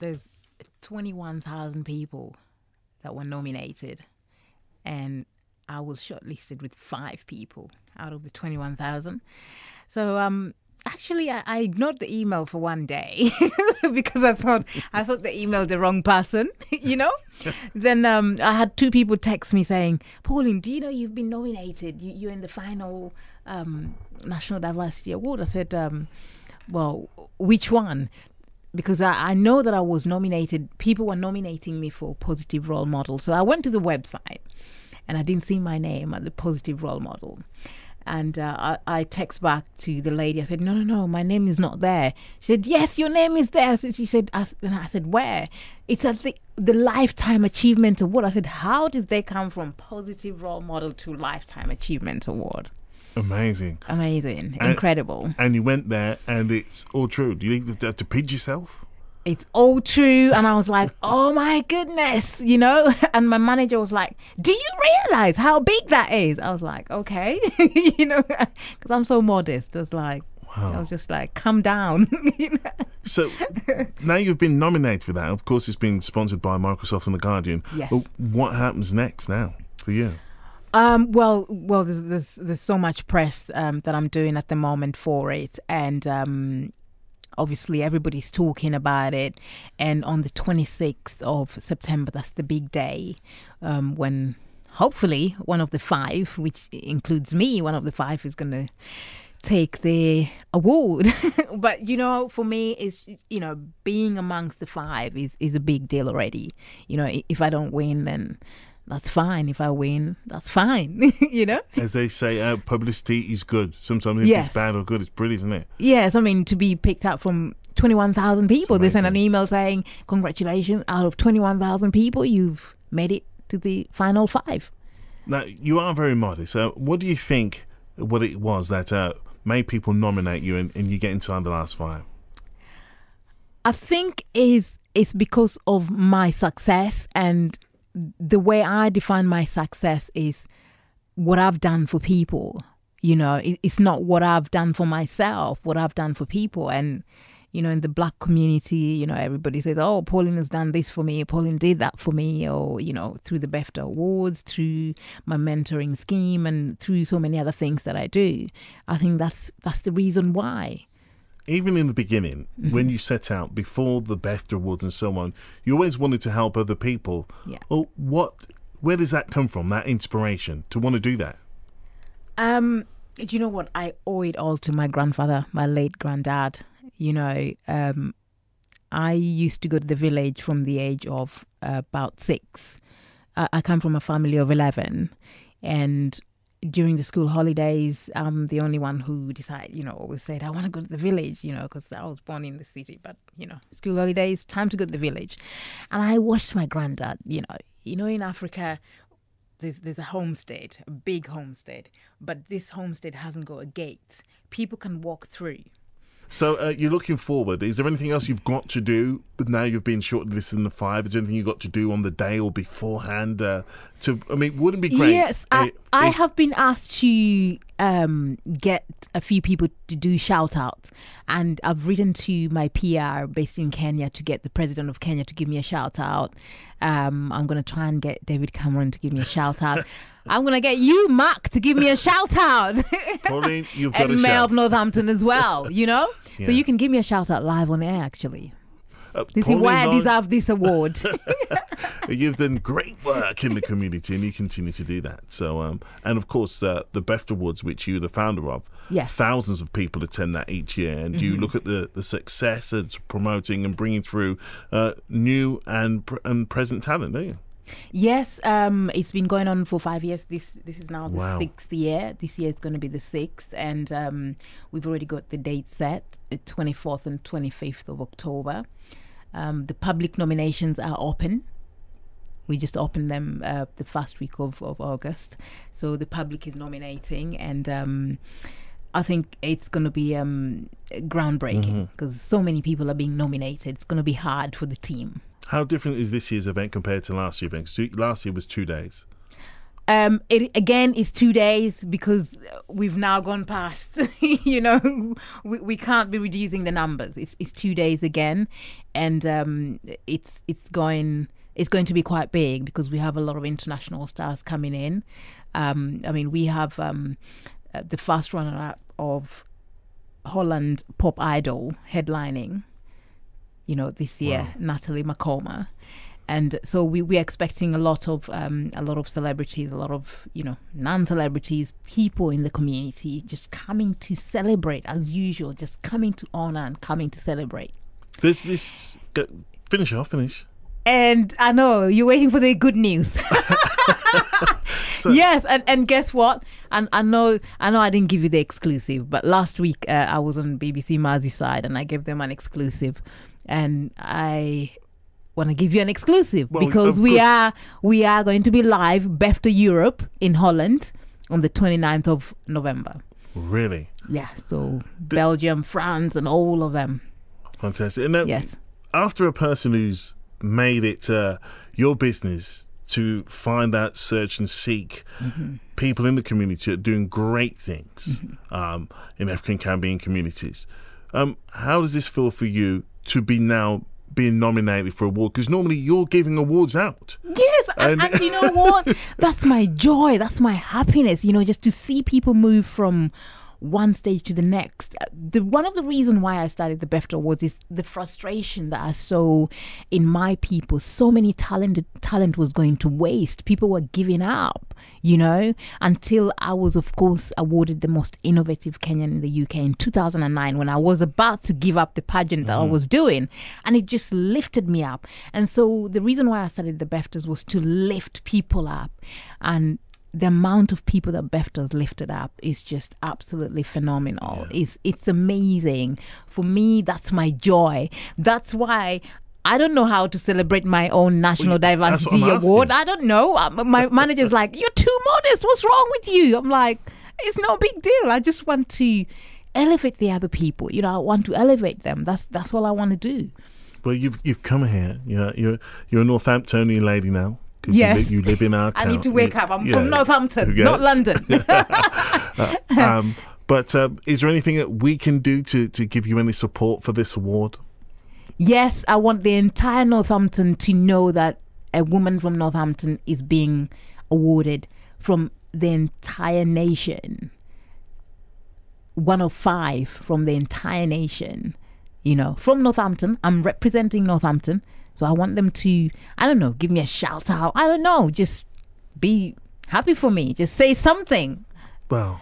there's 21,000 people that were nominated, and I was shortlisted with five people out of the 21,000. So um, actually, I, I ignored the email for one day because I thought I thought they emailed the wrong person. you know. then um, I had two people text me saying, "Pauline, do you know you've been nominated? You, you're in the final um, National Diversity Award." I said, um, "Well, which one?" Because I, I, know that I was nominated, people were nominating me for positive role model. So I went to the website and I didn't see my name at the positive role model. And uh, I, I text back to the lady. I said, "No, no, no, my name is not there." She said, "Yes, your name is there." She said, I, and I said, "Where?" It's at the the lifetime achievement award. I said, "How did they come from positive role model to lifetime achievement award?" Amazing. Amazing. And, Incredible. And you went there and it's all true. Do you need to, to pinch yourself? It's all true. And I was like, oh my goodness, you know? And my manager was like, do you realize how big that is? I was like, okay, you know, because I'm so modest. I was like, Wow. I was just like, come down. you know? so now you've been nominated for that. Of course, it's been sponsored by Microsoft and The Guardian. Yes. what happens next now for you? Um, well, well, there's, there's there's so much press um, that I'm doing at the moment for it, and um, obviously everybody's talking about it. And on the 26th of September, that's the big day um, when hopefully one of the five, which includes me, one of the five is going to take the award. but you know, for me, it's you know being amongst the five is is a big deal already. You know, if I don't win, then that's fine. If I win, that's fine. you know? As they say, uh, publicity is good. Sometimes if yes. it's bad or good, it's pretty, isn't it? Yes. I mean, to be picked up from 21,000 people, they sent an email saying, Congratulations, out of 21,000 people, you've made it to the final five. Now, you are very modest. Uh, what do you think what it was that uh, made people nominate you and, and you get inside the last five? I think is it's because of my success and the way I define my success is what I've done for people. You know, it, it's not what I've done for myself, what I've done for people. And, you know, in the black community, you know, everybody says, oh, Pauline has done this for me, Pauline did that for me, or, you know, through the BEFFTA Awards, through my mentoring scheme, and through so many other things that I do. I think that's that's the reason why even in the beginning, mm-hmm. when you set out before the BEFFTA Awards and so on, you always wanted to help other people. Yeah. Well, what? Where does that come from? That inspiration to want to do that? Um, do you know what? I owe it all to my grandfather, my late granddad. You know, um, I used to go to the village from the age of uh, about six. Uh, I come from a family of eleven, and during the school holidays, I'm the only one who decided, you know, always said, I want to go to the village, you know, because I was born in the city, but, you know, school holidays, time to go to the village. And I watched my granddad, you know, you know, in Africa, there's, there's a homestead, a big homestead, but this homestead hasn't got a gate. People can walk through. So uh, you're looking forward. Is there anything else you've got to do? But now you've been shortlisted in the five. Is there anything you've got to do on the day or beforehand? Uh, to I mean, wouldn't be great? Yes, I, I have been asked to um, get a few people to do shout outs, and I've written to my PR based in Kenya to get the president of Kenya to give me a shout out. Um, I'm going to try and get David Cameron to give me a shout out. I'm gonna get you, Mark, to give me a shout out. Pauline, you've got and a Mayor shout. of Northampton as well. You know, yeah. so you can give me a shout out live on air. Actually, uh, this is why I deserve this award. You've done great work in the community, and you continue to do that. So, um, and of course, uh, the BEFFTA Awards, which you're the founder of, yes. thousands of people attend that each year, and mm-hmm. you look at the, the success it's promoting and bringing through uh, new and and present talent, don't you? Yes, um, it's been going on for five years. This this is now the wow. sixth year. This year is going to be the sixth, and um, we've already got the date set: the twenty fourth and twenty fifth of October. Um, the public nominations are open. We just opened them uh, the first week of, of August, so the public is nominating, and um, I think it's going to be um, groundbreaking because mm-hmm. so many people are being nominated. It's going to be hard for the team. How different is this year's event compared to last year's event? Last year was two days. Um, it again is two days because we've now gone past. you know, we, we can't be reducing the numbers. It's it's two days again, and um, it's it's going it's going to be quite big because we have a lot of international stars coming in. Um, I mean, we have um, uh, the first runner-up of Holland Pop Idol headlining. You know, this year, Wow. Natalie Makoma and so we we're expecting a lot of um, a lot of celebrities, a lot of you know non-celebrities, people in the community just coming to celebrate as usual, just coming to honor and coming to celebrate. This this go- finish off, finish. And I know you're waiting for the good news. So, yes, and, and guess what? And I know I know I didn't give you the exclusive, but last week uh, I was on BBC Merseyside and I gave them an exclusive, and I want to give you an exclusive Well, because we course. are we are going to be live BEFFTA Europe in Holland on the 29th of November. Really Yeah, so Belgium, France, and all of them. fantastic. And then Yes. after a person who's made it uh, your business to find out, search, and seek people in the community that are doing great things um, in African Caribbean communities, um, how does this feel for you to be now being nominated for award? Because normally you're giving awards out. Yes, and, And- and you know what? That's my joy. That's my happiness. You know, just to see people move from one stage to the next. Uh, The one of the reason why I started the BEFFTA Awards is the frustration that I saw in my people. So many talented talent was going to waste. People were giving up. You know, until I was, of course, awarded the most innovative Kenyan in the UK in 2009 when I was about to give up the pageant that I was doing, and it just lifted me up. And so the reason why I started the BEFFTAs was to lift people up, and the amount of people that BEFFTA's lifted up is just absolutely phenomenal. It's it's amazing. For me, that's my joy. That's why. I don't know how to celebrate my own National Well, you- Diversity Award. I don't know. Um, My manager's like, "You're too modest. What's wrong with you?" I'm like, "It's no big deal. I just want to elevate the other people. You know, I want to elevate them. That's that's all I want to do." Well, you've you've come here. You're you're you're a Northamptonian lady now. Yes. you, li- you live in our. I need to wake up. I'm yeah. from Northampton, not London. um, but um, is there anything that we can do to, to give you any support for this award? Yes, I want the entire Northampton to know that a woman from Northampton is being awarded from the entire nation. One of five from the entire nation, you know, from Northampton. I'm representing Northampton. So I want them to, I don't know, give me a shout out. I don't know, just be happy for me. Just say something. Well,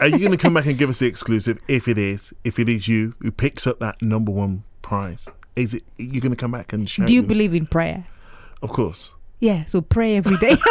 are you going to come back and give us the exclusive? If it is, if it is you who picks up that number one prize, is it You're going to come back and show? Do you believe in prayer? Of course. Yeah, so pray every day.